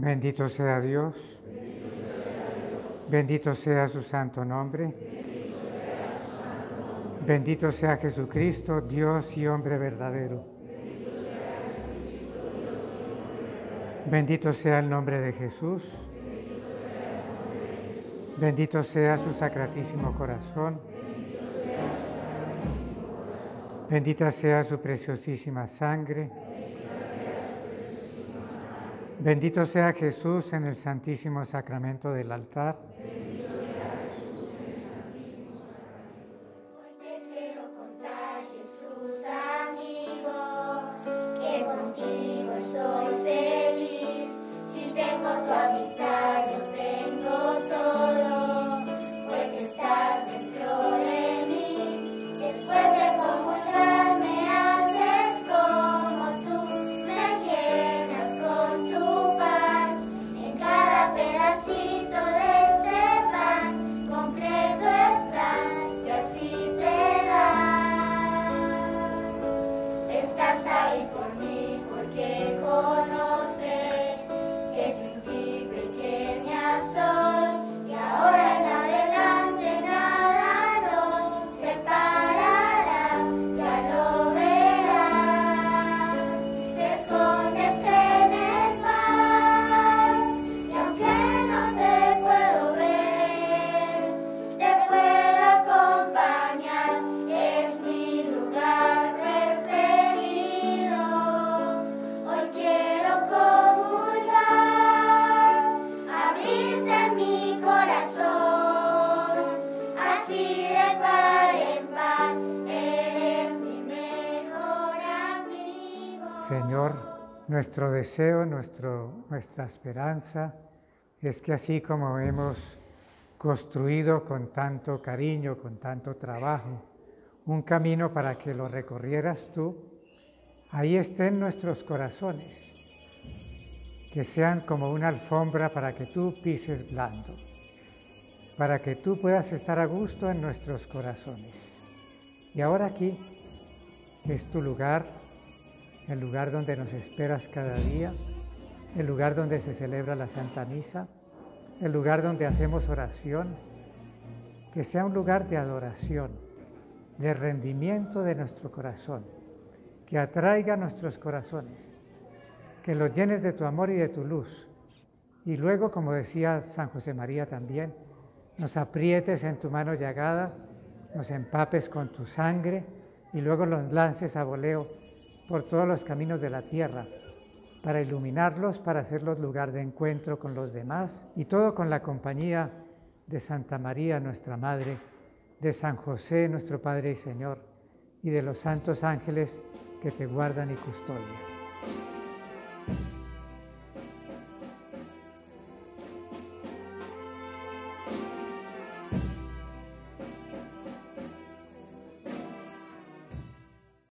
Bendito sea Dios. Bendito sea su santo nombre. Bendito sea Jesucristo, Dios y hombre verdadero. Bendito sea el nombre de Jesús. Bendito sea su sacratísimo corazón. Bendita sea su preciosísima sangre. Bendito sea Jesús en el santísimo sacramento del altar. for me. Nuestro deseo, nuestro, nuestra esperanza es que así como hemos construido con tanto cariño, con tanto trabajo, un camino para que lo recorrieras tú, ahí estén nuestros corazones, que sean como una alfombra para que tú pises blando, para que tú puedas estar a gusto en nuestros corazones. Y ahora aquí es tu lugar el lugar donde nos esperas cada día, el lugar donde se celebra la Santa Misa, el lugar donde hacemos oración, que sea un lugar de adoración, de rendimiento de nuestro corazón, que atraiga nuestros corazones, que los llenes de tu amor y de tu luz. Y luego, como decía San José María también, nos aprietes en tu mano llagada, nos empapes con tu sangre y luego los lances a voleo por todos los caminos de la tierra, para iluminarlos, para hacerlos lugar de encuentro con los demás y todo con la compañía de Santa María, nuestra Madre, de San José, nuestro Padre y Señor, y de los santos ángeles que te guardan y custodian.